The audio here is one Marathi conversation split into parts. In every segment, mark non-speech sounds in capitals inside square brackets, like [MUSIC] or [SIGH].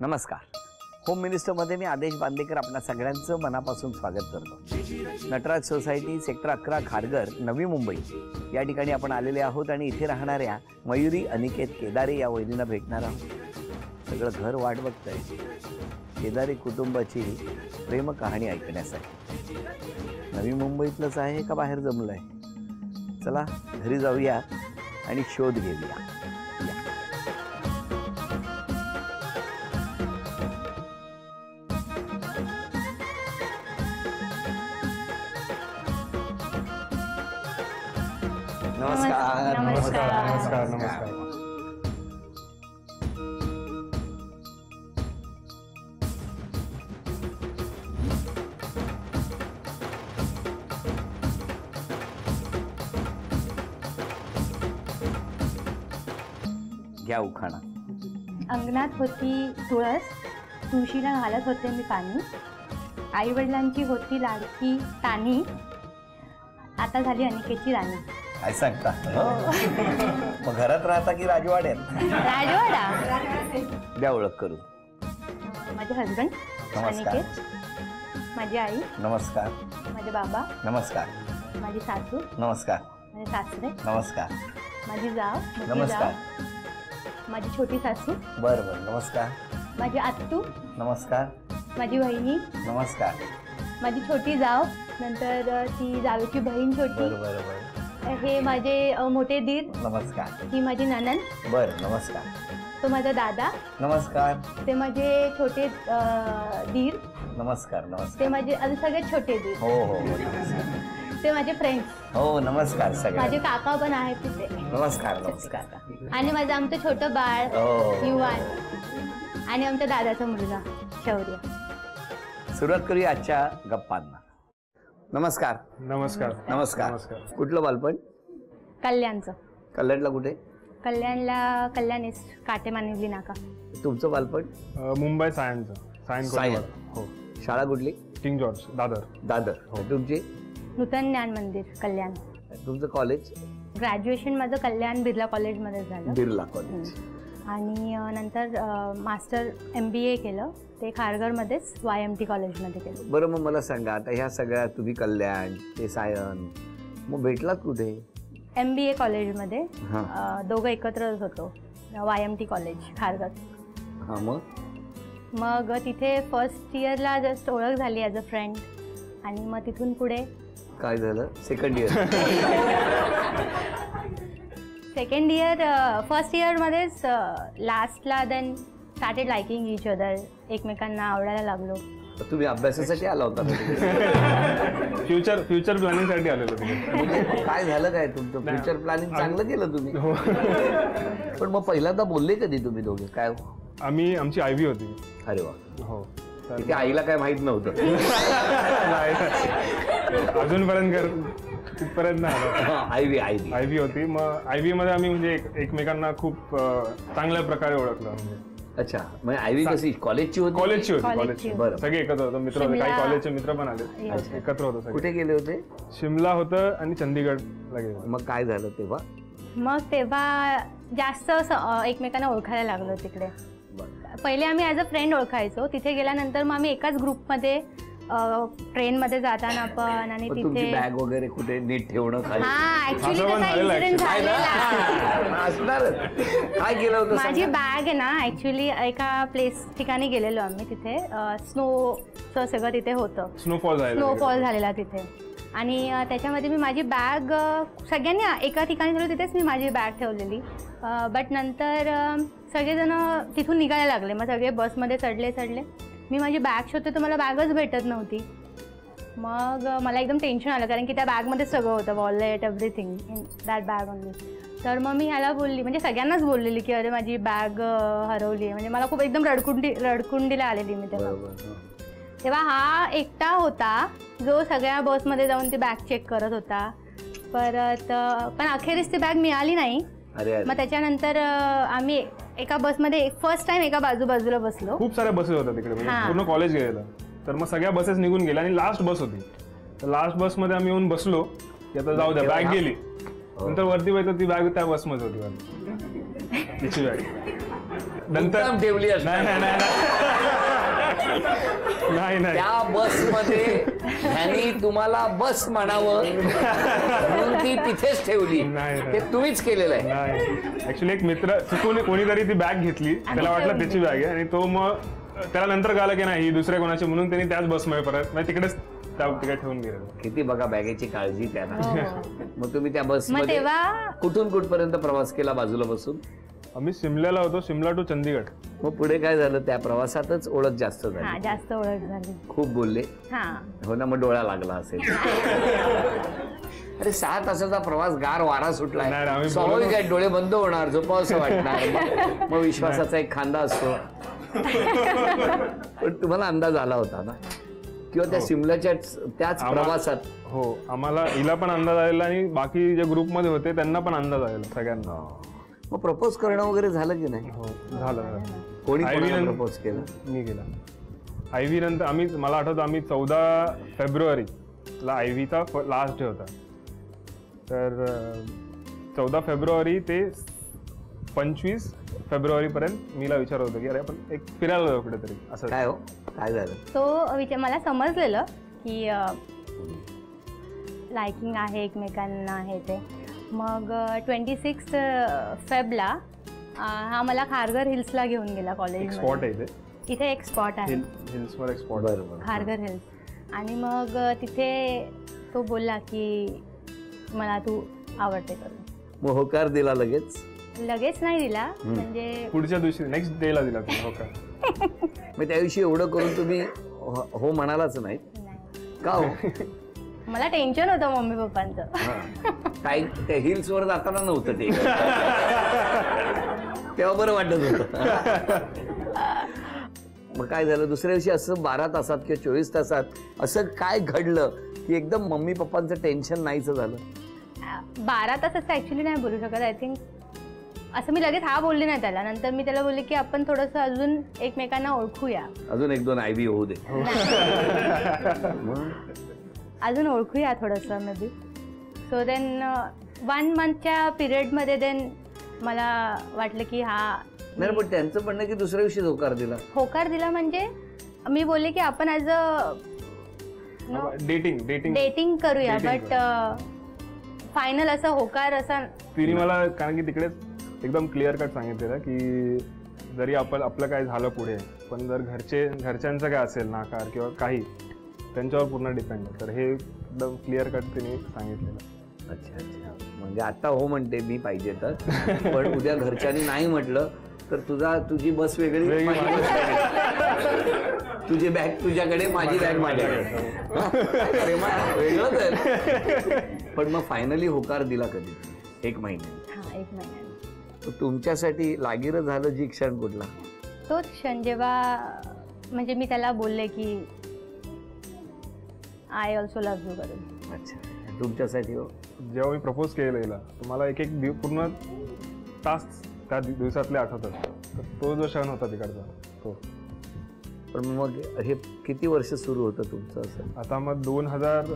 नमस्कार. होम मिनिस्टरमध्ये मी आदेश बांदेकर आपल्या सगळ्यांचं मनापासून स्वागत करतो. नटराज सोसायटी सेक्टर अकरा खारघर नवी मुंबई. या ठिकाणी आपण आलेले आहोत आणि इथे राहणाऱ्या मयुरी अनिकेत केदारे या वहिनीला भेटणार आहोत. सगळं घर वाट बघतंय. केदारे कुटुंबाची प्रेम कहाणी ऐकण्यासाठी. नवी मुंबईतलंच आहे का बाहेर जमलं आहे चला घरी जाऊया आणि शोध घेऊया. नमस्कार. नमस्कार. नमस्कार नमस्कार. घ्या उखाणा. अंगणात होती तुळस तुळशीला घालत होते मी पाणी. आई वडिलांची होती लाडकी तानी. आता झाली अनिकेची राणी. काय सांगता मग घरात राहता की राजवाड्यात? राजवाडा? द्या ओळख करू. माझे हजबंड नमस्कार. अनिकेत. माझी आई. नमस्कार. माझे बाबा. नमस्कार. माझी सासू. नमस्कार. माझे सासरे. नमस्कार. माझी जाव नमस्कार जाव. माझी छोटी सासू. बरं बरं. नमस्कार. माझी आत्तू. नमस्कार. माझी वहिनी. नमस्कार. माझी छोटी जाव. नंतर अ, ती जावेची बहीण छोटी. बरं बरं बरं. हे माझे मोठे दीर. नमस्कार. ही माझी ननन बरं नमस्कार. तो माझा दादा. नमस्कार. ते माझे छोटे अ, दीर. नमस्कार नमस्कार. ते माझे अजून सगळे छोटे दीर. हो हो हो नमस्कार. ते माझे फ्रेंड्स हो नमस्कार माझे काका पण आहेत तिथे. नमस्कार नमस्कार. आणि माझं आमचं छोटं बाळ हो. युवान. आणि आमच्या दादाचा मुलगा शौर्य. सुरुवात करूया आजच्या गप्पांना. नमस्कार. नमस्कार. नमस्कार. नमस्कार. कुठलं बालपण? कल्याणचं. कल्याणला कुठे? कल्याणला कल्याणीस काटे मानिवली नाका तुमचं बालपण? अ, मुंबई सायनचं सायन सायन. हो. शाळा कुठली? King George Dadar. दादर. हो. तुमची? नूतन ज्ञान मंदिर कल्याण. तुमचं कॉलेज? ग्रॅज्युएशन माझं कल्याण बिर्ला कॉलेजमध्ये झालं. बिर्ला कॉलेज. आणि नंतर मास्टर एम बी ए केलं. ते खारघरमध्येच वाय एम टी कॉलेजमध्ये केलं. बरं मग मला सांगा आता ह्या सगळ्या तुम्ही कल्याण ते सायन मग भेटलात कुठे? एम बी ए कॉलेजमध्ये दोघं एकत्रच होतो Y M T college Kharghar. हां मग? मग तिथे फर्स्ट इयरला जस्ट ओळख झाली ॲज अ फ्रेंड आणि मग तिथून पुढे काय झालं? Second year [LAUGHS] second year first इयरमध्येच लास्टला then started liking each other एकमेकांना आवडायला लागलो. तुम्ही अभ्यासासाठी आला होता? फ्युचर फ्युचर प्लॅनिंगसाठी आलेलो तिथे काय झालं काय तुमचं? फ्युचर प्लॅनिंग चांगलं केलं तुम्ही? हो. [LAUGHS] पण मग पहिल्यांदा बोलले कधी तुम्ही दोघे? काय? आम्ही आमची आय व्ही होती. अरे वा. हो. आईला काय माहीत नव्हतं. [LAUGHS] अजूनपर्यंत कर. तिथपर्यंत नाही I V I V I V होती. मग आय व्ही मध्ये आम्ही म्हणजे एक- एकमेकांना खूप अ, चांगल्या प्रकारे ओळखलं. म्हणजे अच्छा मग आय व्ही कशी? कॉलेजची होती? कॉलेजची होती कॉलेजची कॉलेजची बरं. सगळे एकत्र होतो मित्र होते. काही शिमला- कॉलेजचे मित्र पण आले. एकत्र होतो सगळे. कुठे गेले होते? शिमला होतं आणि चंदीगडला गेलो मग काय झालं तेव्हा? मग तेव्हा जास्त असं, अ, एकमेकांना ओळखायला लागलो तिकडे. पहिले आम्ही ॲज अ फ्रेंड ओळखायचो. तिथे गेल्यानंतर मग आम्ही एकाच ग्रुपमध्ये ट्रेनमध्ये जाताना [LAUGHS] पण आणि तिथे बॅग वगैरे कुठे नीट ठेवणं खाली? हा ऍक्च्युली तसा इन्सिडेंट. झालेला माझी? बॅग आहे ना ऍक्च्युली एका प्लेस ठिकाणी गेलेलो आम्ही तिथे. स्नोचं सगळं तिथे होतं. स्नोफॉल झालेला स्नोफॉल झालेला तिथे. आणि त्याच्यामध्ये मी माझी बॅग सगळ्यांनी एका ठिकाणी ठेवली तिथेच मी माझी बॅग ठेवलेली. बट नंतर सगळेजण तिथून निघायला लागले. मग सगळे बसमध्ये चढले चढले. मी माझी बॅग शोधते तर मला बॅगच भेटत नव्हती. मग मला एकदम टेन्शन आलं कारण की त्या बॅगमध्ये सगळं होतं wallet everything in that bag only तर मग मी ह्याला बोलली म्हणजे सगळ्यांनाच बोललेली की अरे माझी बॅग हरवली आहे म्हणजे मला खूप एकदम रडकुंडी रडकुंडीला आलेली मी तेव्हा. हं. तेव्हा हा एकटा होता जो सगळ्या बसमध्ये जाऊन ती बॅग चेक करत होता. परत पण अखेरीस ती बॅग मिळाली नाही. मग त्याच्यानंतर आम्ही एका बसमध्ये फर्स्ट टाइम एका बाजू बाजूला बसलो खूप साऱ्या बसेस होत्या तिकडे म्हणजे हा. पूर्ण कॉलेज गेलेलं तर मग सगळ्या बसेस निघून गेल्या आणि लास्ट बस होती तर लास्ट बसमध्ये आम्ही येऊन बसलो की आता जाऊ द्या बॅग गेली. नंतर वरती बघितलं ती बॅग त्या बसमध्ये होती. तिची बॅग नंतर ठेवली. नाही नाही नाही. त्या बसमध्ये ह्यांनी तुम्हाला बस म्हणावं म्हणून ती तिथेच ठेवली. नाही, नाही. ते तुम्हीच केलेलं आहे. नाही. ऍक्च्युली एक मित्र चुकून कोणीतरी ती बॅग घेतली. त्याला वाटलं त्याची बॅग आहे. आणि तो मग त्याला नंतर कळलं की नाही ही दुसऱ्या कोणाची म्हणून त्यांनी त्याच बसमध्ये परत म्हणजे तिकडेच त्या तिकडे ठेवून गेलं. किती बघा बॅगेची काळजी त्यांना हो. मग तुम्ही त्या बस तेव्हा कुठून कुठपर्यंत प्रवास केला बाजूला बसून? आम्ही शिमल्याला होतो शिमला टू चंदीगड मग पुढे काय झालं? त्या प्रवासातच ओळख जास्त हा झाली जास्त ओळख झाली. खूप बोलले. हा. हो ना मग डोळा लागला असेल. [LAUGHS] अरे सहा तासाचा प्रवास गार वारा नाही, सुटलाय आम्ही स्वाभाविक. आहे डोळे बंद होणार झोपावंसं वाटणार. मग- [LAUGHS] मग विश्वासाचा एक खांदा असतो. [LAUGHS] पण तुम्हाला अंदाज आला होता ना? किंवा त्या सिमल्याच्या त्याच आम्हा- प्रवासात? हो आम्हाला हिला पण अंदाज आलेला आणि बाकी जे ग्रुपमध्ये होते त्यांना पण अंदाज आलेला सगळ्यांना. मग प्रपोज करणं वगैरे झालं की नाही? हो झालं. कोणी कोणाला विलन- प्रपोज केलं? मी गेला आय व्ही नंतर आम्ही मला आठवतं आम्ही चौदा फेब्रुवारीला आय व्हीचा लास्ट डे होता. तर चौदा फेब्रुवारी ते पंचवीस फेब्रुवारीपर्यंत मीला विचारत होतं की अरे आपण एक फिरायला जाऊ कुठेतरी. असं. काय हो? काय झालं? तो विचार मला समजलेलं की लायकिंग आहे एकमेकांना हे ते. मग ट्वेंटी सिक्स फेबला हा मला खारघर हिल्सला घेऊन गेला एक कॉलेज स्पॉट आहे इथे. इथे एक स्पॉट आहे. हिल हिल्सवर एक स्पॉट खारघर हिल्स. आणि मग तिथे तो बोलला की मला तू आवडते करून. मग होकार दिला लगेच? लगेच नाही दिला म्हणजे पुढच्या दिवशी नेक्स्ट डेला दिला तुम्ही हो का [LAUGHS] मग त्या दिवशी एवढं करून तुम्ही हो हो म्हणालाच नाही. नाही. का हो? [LAUGHS] मला टेन्शन होतं मम्मी पप्पांचं. काय त्या हिल्स वर जाताना नव्हतं ते. [LAUGHS] तेव्हा बरं वाटत होत. [LAUGHS] मग काय झालं? दुसऱ्या दिवशी असं बारा तासात किंवा चोवीस तासात असं काय घडलं की एकदम मम्मी पप्पांचं टेन्शन नाहीच झालं? बारा तास असं ऍक्च्युली नाही बोलू शकत. आय थिंक असं मी लगेच हा बोलले नाही त्याला. नंतर मी त्याला बोलले की आपण थोडंसं अजून एकमेकांना ओळखूया. अजून एक दोन आय बी होऊ दे. [LAUGHS] अजून ओळखूया थोडंसं may be so then one मंथच्या पिरियडमध्ये देन मला वाटलं की हा नाही पण त्यांचं म्हणणं की दुसऱ्या दिवशी होकार दिला. होकार दिला म्हणजे मी बोलले की आपण as a dating dating dating करूया बट फायनल असं होकार असा तिने मला कारण की तिकडेच एकदम क्लिअर कट सांगितलेलं की जरी आपण आपलं काय झालं पुढे पण जर घरचे घरच्यांचं काय असेल नाकार किंवा काही त्यांच्यावर पूर्ण डिपेंड आहे. तर हे एकदम क्लिअर कट तिने सांगितलेलं. अच्छा अच्छा. म्हणजे आता हो म्हणते मी पाहिजे तर. पण उद्या घरच्यांनी नाही म्हटलं तर तुझा तुझी बस वेगळी. तुझी बॅग तुझ्याकडे माझी बॅग माझ्याकडे. हा? प्रेमा वेगळंच आहे पण मग फायनली होकार दिला कधी? एक महिन्याने. हां एक महिन्याने. तर तुमच्यासाठी लागीर झालं जी क्षण कुठला? तोच क्षण जेव्हा म्हणजे मी त्याला बोलले की आय ऑल्सो लव्ह यू करून अच्छा. तुमच्यासाठी हो. जेव्हा मी प्रपोज केलं हिला तर मला एक एक दिव पूर्ण तास त्या दिवसातले आठवतात. तर तो जो क्षण होता तिकडचा तो. पण मग हे किती वर्ष सुरू होतं तुमचं असं? आता मग दोन हजार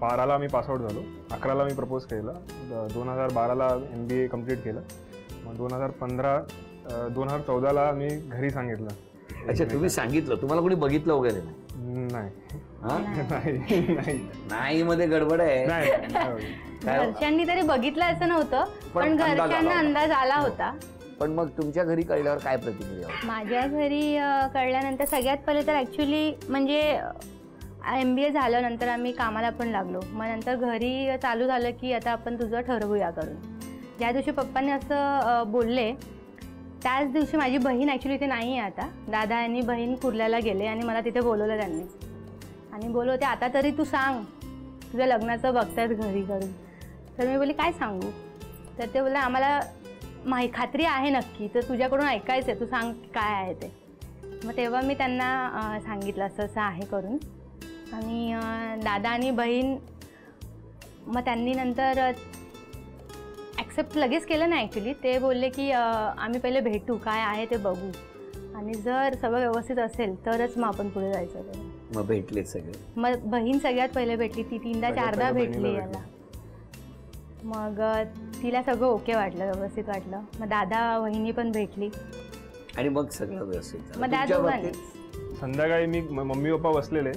बाराला मी पासआउट झालो. अकराला मी प्रपोज केलं. दोन हजार बाराला एम बी ए कंप्लीट केलं. मग दोन हजार पंधरा दोन हजार चौदाला मी घरी सांगितलं. अच्छा तुम्ही सांगितलं. तुम्हाला कोणी बघितलं वगैरे नाही? नाही हा? नाही नाही नाही मध्ये गडबड आहे नाही नाही. काय? घरच्यांनी तरी बघितलं असं नव्हतं पण पण अंदाज आला घरच्यांना होता. अंदाज आला होता पण मग तुमच्या घरी कळल्यावर काय प्रतिक्रिया होती? माझ्या घरी अ, कळल्यानंतर सगळ्यात पहिले तर ॲक्च्युली म्हणजे एम बी ए झालं नंतर आम्ही कामाला पण लागलो मग नंतर घरी चालू झालं की आता आपण तुझं ठरवूया करून ज्या दिवशी पप्पांनी असं अ, बोलले त्याच दिवशी माझी बहीण ॲक्च्युली इथे नाही आहे आता. दादा आणि बहीण कुर्ल्याला गेले आणि मला तिथे बोलवलं त्यांनी. आणि बोलवते आता तरी तू सांग. तुझ्या लग्नाचं बघतात घरी करून. तर मी बोली काय सांगू? तर ते बोलले आम्हाला माही खात्री आहे नक्की. तर तुझ्याकडून ऐकायचं आहे तू सांग काय आहे ते. मग तेव्हा मी त्यांना सांगितलं असं असं आहे करून. आणि दादा आणि बहीण मग त्यांनी नंतर ॲक्सेप्ट लगेच केलं नाही ॲक्च्युली ते बोलले की आम्ही पहिले भेटू काय आहे ते बघू. आणि जर सगळं व्यवस्थित असेल तरच मग आपण पुढे जायचं मग भेटले सगळे. मग बहीण सगळ्यात पहिले भेटली ती तीनदा चारदा भेटली याला. मग तिला सगळं ओके वाटलं व्यवस्थित वाटलं. मग दादा वहिनी पण भेटली. आणि मग सगळं व्यवस्थित. मग त्या तुमच्या दोघांनी बाबतीत? संध्याकाळी मी म- मम्मी पप्पा बसलेले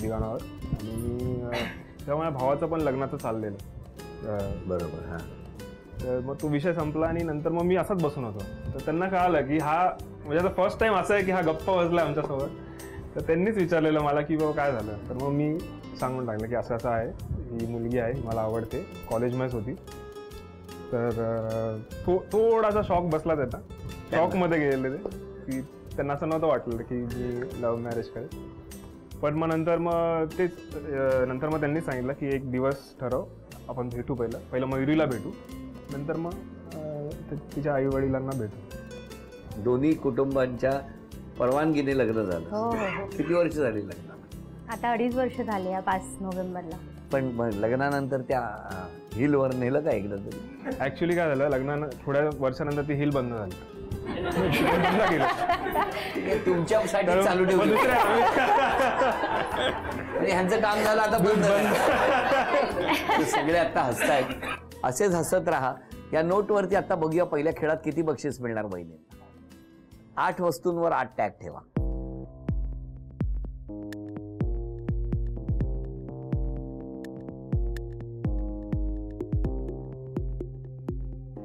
दिवाणावर. आणि मी अं, तेव्हा माझ्या भावाचं पण लग्नाचं चाललेलं. अं, बरोबर हा. तर मग तो विषय संपला आणि नंतर मग मी असाच बसून होतो. तर त्यांना कळालं की हा म्हणजे आता फर्स्ट टाइम असं आहे की हा गप्पा बसला आमच्यासोबत. तर त्यांनीच विचारलेलं मला की बाबा काय झालं? तर मग मी सांगून टाकलं की असं असं आहे ही मुलगी आहे मला आवडते कॉलेज मॅच होती. तर थो थोडासा शॉक बसला त्याचा. शॉकमध्ये गेलेले ते. की त्यांना असं नव्हतं वाटलं की मी लव्ह मॅरेज करेल पण मग नंतर मग तेच नंतर मग त्यांनी सांगितलं की एक दिवस ठरव आपण भेटू पहिलं. पहिलं मयुरीला भेटू. नंतर मग तिच्या आई वडिलांना भेटू. दोन्ही कुटुंबांच्या परवानगीने लग्न झालं. हो हो हो. किती वर्ष झाली लग्नाला आता अडीच वर्ष झाले या पाच नोव्हेंबरला. पण लग्नानंतर त्या हिलवर नेलं का एकदा तरी? ऍक्च्युली काय झालं लग्नानं थोड्या वर्षानंतर ती हिल बंद झाली. तुमच्यासाठी चालू ठेवली. [LAUGHS] आणि ह्यांचं काम झालं आता बंद [LAUGHS] सगळे आता हसतायत. असेच हसत राहा. या नोटवरती आता बघूया पहिल्या खेळात किती बक्षीस मिळणार बहिणी आठ वस्तूंवर आठ टॅग ठेवा.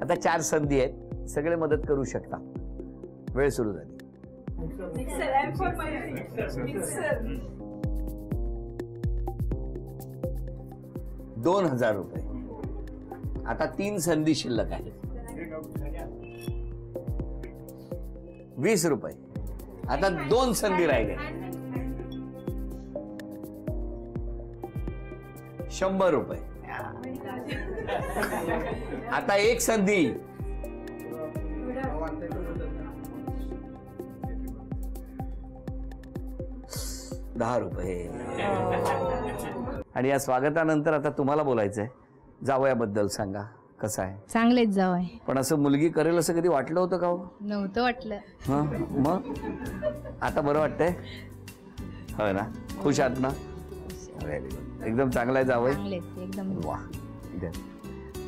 आता चार संधी आहेत. सगळे मदत करू शकता. वेळ सुरू झाली. दोन हजार रुपये. आता तीन संधी शिल्लक आहेत. वीस रुपये. आता दोन संधी राहिले. शंभर रुपये. आता एक संधी. दहा रुपये. आणि या स्वागतानंतर आता तुम्हाला बोलायचंय. जावयाबद्दल सांगा. कसं आहे? चांगलेच जाव आहे. पण असं मुलगी करेल असं कधी वाटलं होतं का हो? नव्हतं वाटलं. हं? मग? आता बरं वाटतंय? हो ना? खुश आहात ना? Very good. एकदम चांगला आहे जावय चांगलेच एकदम. वा.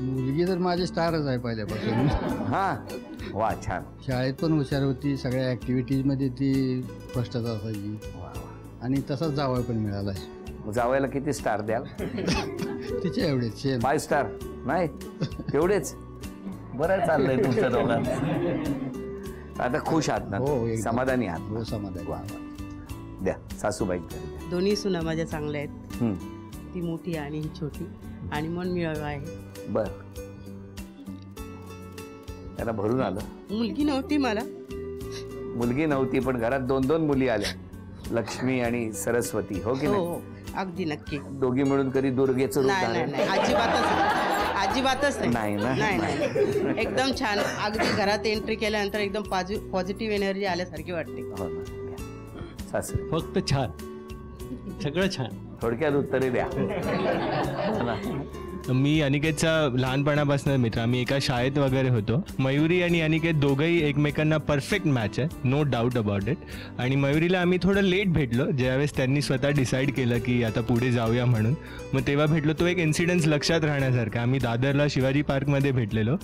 मुलगी तर माझी स्टारच आहे पहिल्यापासून. हा? वा छान. शाळेत पण हुशार होती सगळ्या ॲक्टिव्हिटीजमध्ये ती फर्स्टच असायची. वा वा. आणि तसाच जावळ पण मिळाला. मग जावयाला किती स्टार द्याल? [LAUGHS] तिचे एवढेच फाय स्टार नाही तेवढेच बरं चाललंय तुमच्या [LAUGHS] दोघांचं. आता खुश आहात ना? हो. समाधानी आहात हो समाधान. द्या सासूबाई. दोन्ही सुना माझ्या चांगल्या आहेत. हं, ती मोठी आणि ही छोटी. आणि मन मिळावा आहे. बर. त्याला भरून आलं. मुलगी नव्हती मला. मुलगी नव्हती पण घरात दोन दोन मुली आल्या. लक्ष्मी आणि सरस्वती. हो की हो नाही? हो. अगदी नक्की. दोघी मिळून कधी दुर्गेचं रूप नाही नाही धारण नाही. अजिबातच नाही. अजिबातच नाही. ना? नाही नाही. एकदम छान. अगदी घरात एंट्री केल्यानंतर एकदम पॉझिटिव्ह एनर्जी आल्यासारखी वाटते. हो ना. घ्या. सासरे. फक्त छान. सगळं छान. थोडक्यात उत्तरे द्या. हो ना? मी अनिकेतचा लहानपणापासून मित्र. आम्ही एका शाळेत वगैरे होतो. मयुरी आणि अनिकेत दोघंही एकमेकांना परफेक्ट मॅच आहे नो डाऊट अबाउट इट आणि मयुरीला आम्ही थोडं लेट भेटलो. ज्यावेळेस त्यांनी स्वतः डिसाईड केलं की आता पुढे जाऊया म्हणून. मग तेव्हा भेटलो. तो एक इन्सिडन्स लक्षात राहण्यासारखा. आम्ही दादरला शिवाजी पार्कमध्ये भेटलेलो.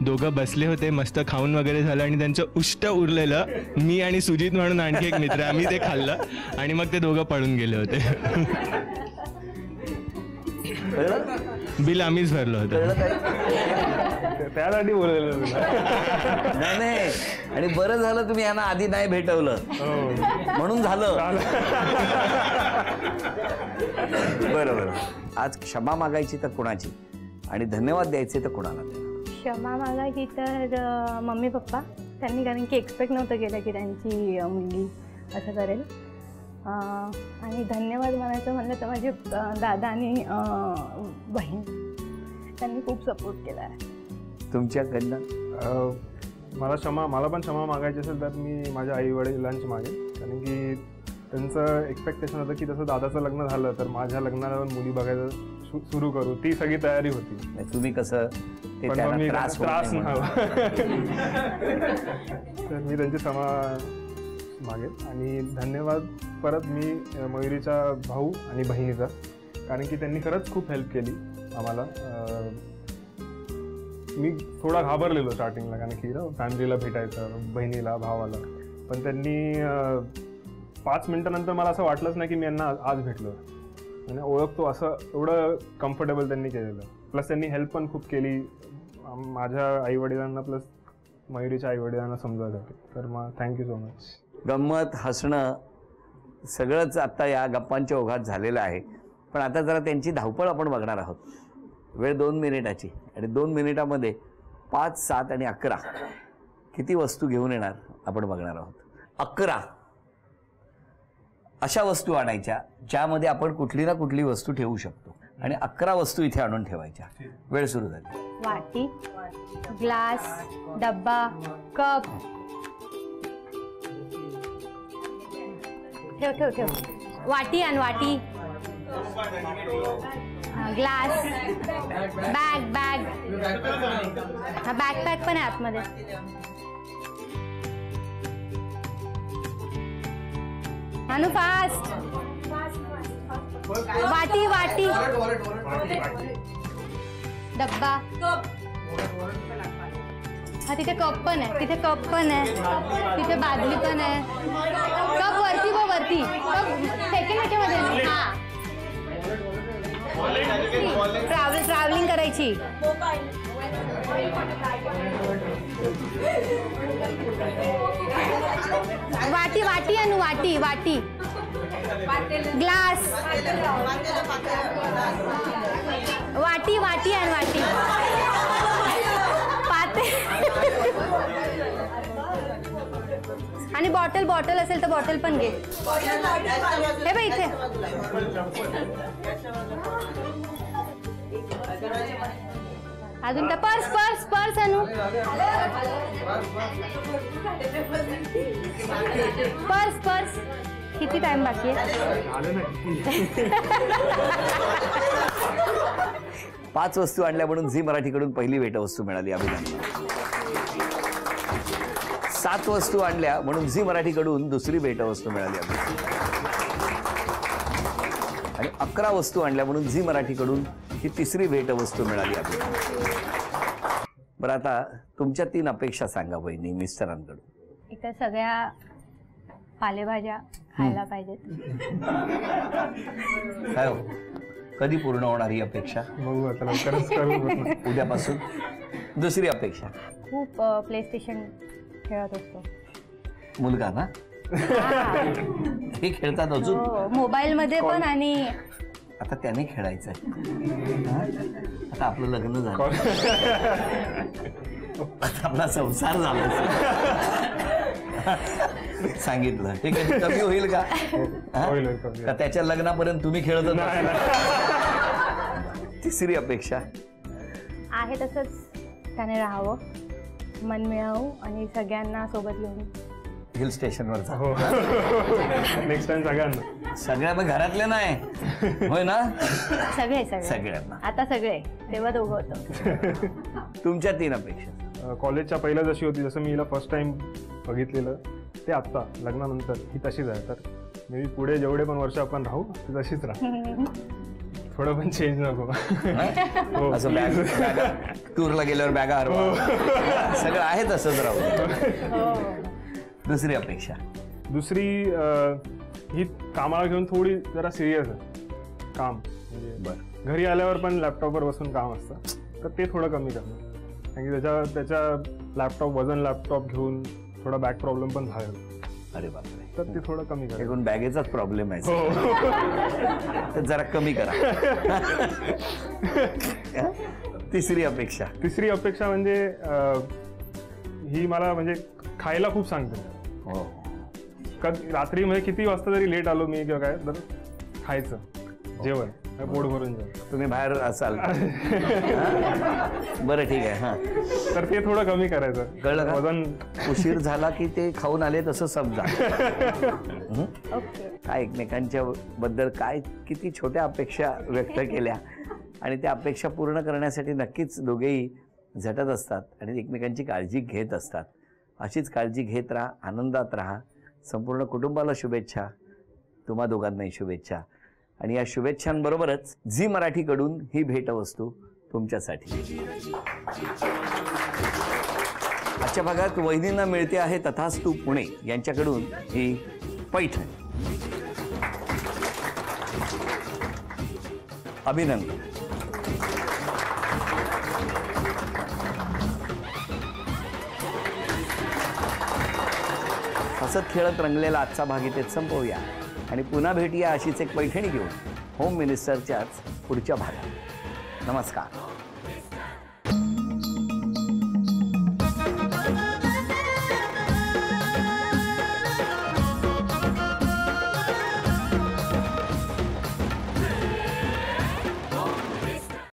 दोघं बसले होते. मस्त खाऊन वगैरे झालं आणि त्यांचं उष्ट उरलेलं मी आणि सुजित म्हणून आणखी एक मित्र. आहे, आम्ही ते खाल्लं आणि मग ते दोघं पळून गेले होते. बिल आम्हीच भरलं होतं. कळलं काय? त्यासाठी बोललेलं तुला नाही नाही. आणि बरं झालं तुम्ही यांना आधी नाही भेटवलं. हो. म्हणून झालं. बरं बरं. आज क्षमा मागायची तर कुणाची? आणि धन्यवाद द्यायचे तर कुणाला? क्षमा मागायची तर अं, मम्मी पप्पा त्यांनी कारण की एक्सपेक्ट नव्हतं केलं की त्यांची अं, मुलगी असं करेल. आणि धन्यवाद म्हणायचं म्हणलं तर माझे दादा आणि बहीण त्यांनी खूप सपोर्ट केला आहे. तुमच्याकडनं? मला क्षमा मला पण क्षमा मागायची असेल तर मी माझ्या आई वडिलांची मागेन. कारण की त्यांचं एक्सपेक्टेशन होतं की जसं दादाचं लग्न झालं तर माझ्या लग्नाला पण मुली बघायचं सु- सुरू करू. ती सगळी तयारी होती. नाही, तुम्ही कसं मग त्रास त्रास [LAUGHS] तर मी त्यांची क्षमा मागेल. आणि धन्यवाद परत मी मयुरीचा भाऊ आणि बहिणीचा कारण की त्यांनी खरंच खूप हेल्प केली आम्हाला. मी थोडा घाबरलेलो स्टार्टिंगला कारण की फॅमिलीला भेटायचं बहिणीला भावाला. पण त्यांनी पाच मिनिटानंतर मला असं वाटलंच नाही की मी यांना आज- भेटलो म्हणजे ओळखतो असं एवढं कम्फर्टेबल त्यांनी केलेलं. प्लस त्यांनी हेल्प पण खूप केली. माझ्या आईवडिलांना प्लस मयुरीच्या आईवडिलांना समजायसाठी. तर मग थँक्यू सो मच गंमत हसणं सगळंच आता या गप्पांच्या ओघात झालेलं आहे. पण आता जरा त्यांची धावपळ आपण बघणार आहोत. वेळ दोन मिनिटाची आणि दोन मिनिटामध्ये पाच सात आणि अकरा किती वस्तू घेऊन येणार आपण बघणार आहोत. अकरा अशा वस्तू आणायच्या ज्यामध्ये आपण कुठली ना कुठली वस्तू ठेवू शकतो आणि अकरा वस्तू इथे आणून ठेवायच्या. वेळ सुरू झाली. वाटी ग्लास डब्बा कप. ठेव ठेव ठेव. वाटी आण वाटी. ग्लास. Bag bag. हा बॅकपॅक पण आहे आतमध्ये. अनु फास्ट वाटी वाटी. डब्बा. हा तिथे कप पण आहे. तिथे कप पण आहे. तिथे बादली पण आहे. कप वरती बघ वरती. कप सेकंड ह्याच्यामध्ये हा. ट्रॅव्हल ट्रॅव्हलिंग करायची. वाटी वाटी अनु वाटी वाटी. ग्लास वाटी वाटी आणि वाटी. आणि बॉटल बॉटल असेल तर बॉटल पण घे. हे बघ इथे. अजून काय? पर्स पर्स पर्स आणू पर्स पर्स. किती टाइम बाकी आहे? पाच वस्तू आणल्या म्हणून झी मराठीकडून पहिली भेटवस्तू मिळाली अभिनंदन. सात वस्तू आणल्या म्हणून झी मराठीकडून दुसरी भेटवस्तू मिळाली अभिनंदन आणि अकरा वस्तू आणल्या म्हणून झी मराठीकडून ही तिसरी भेटवस्तू मिळाली अभिनंदन बरं आता तुमच्या तीन अपेक्षा सांगा बहिणी मिस्टरांकडून. इथं सगळ्या पालेभाज्या खायला पाहिजेत. काय हो? कधी पूर्ण होणार ही अपेक्षा? बघू आता लवकरच करू. उद्यापासून? दुसरी अपेक्षा. खूप प्ले स्टेशन खेळत असतो. मुलगा ना? हे. खेळतात अजून? हो मोबाईलमध्ये पण आणि आता त्याने खेळायचंय. हा? आता आपलं लग्न झालं. आता आपला संसार झाला. सांगितलं. कधी कमी होईल का? हा? का त्याच्या लग्नापर्यंत तुम्ही खेळत तिसरी अपेक्षा? आहे तसंच त्याने राहावं. मन मिळावं आणि सगळ्यांना सोबत घेऊन हिल स्टेशनवर जा. हो. नेक्स्ट टाइम सगळ्यांना. सगळ्या मग घरातले नाही. होय ना? सगळे सगळे. सगळ्यांना. आता सगळे. तेव्हा दोघं होतं. तुमच्या तीन अपेक्षा. अं, कॉलेजच्या पहिल्या जशी होती जसं मी हिला फर्स्ट टाइम बघितलेलं ते आत्ता लग्नानंतर ही तशीच आहे. तर मे पुढे जेवढे पण वर्ष आपण राहू ती तशीच राहा. [LAUGHS] थोडं पण चेंज नको. हो, असं बॅग टूरला गेल्यावर बॅगा हरवा. सगळं आहे तसंच राहू दुसरी अपेक्षा? दुसरी ही कामाला घेऊन थोडी जरा सिरियस आहे. काम. म्हणजे बरं. घरी आल्यावर पण लॅपटॉपवर बसून काम असतं. तर ते थोडं कमी करणं. कारण की त्याच्या त्याच्या लॅपटॉप वजन लॅपटॉप घेऊन थोडा बॅक प्रॉब्लेम पण झालेला अरे बापरे. तर ते थोडं कमी करा. एकूण बॅगेचाच प्रॉब्लेम आहे. हो. [LAUGHS] तर जरा कमी करा. [LAUGHS] तिसरी अपेक्षा. तिसरी अपेक्षा म्हणजे ही मला म्हणजे खायला खूप सांगते. हो. रात्री म्हणजे किती वाजता जरी लेट आलो मी किंवा काय तर खायचं जेवण. पोट भरून तुम्ही बाहेर असाल? [LAUGHS] बरं ठीक आहे हा. तर ते थोडं कमी करायचं. कळलं का? वजन उशीर झाला की ते खाऊन आले तसं समजा? [LAUGHS] ओके. काय एकमेकांच्या बद्दल काय किती छोट्या अपेक्षा व्यक्त केल्या? आणि त्या अपेक्षा पूर्ण करण्यासाठी नक्कीच दोघेही झटत असतात आणि एकमेकांची काळजी घेत असतात. अशीच काळजी घेत राहा आनंदात राहा. संपूर्ण कुटुंबाला शुभेच्छा. तुम्हा दोघांनाही शुभेच्छा. आणि या शुभेच्छांबरोबरच झी मराठीकडून ही भेटवस्तू तुमच्यासाठी. आजच्या भागात वहिनींना मिळते आहे तथास्तू पुणे यांच्याकडून ही पैठण. अभिनंदन. हसत खेळत रंगलेला आजचा भाग इथे संपवूया. आणि पुन्हा भेटूया अशीच एक पैठणी घेऊन. होम मिनिस्टरच्याच पुढच्या भागात. नमस्कार.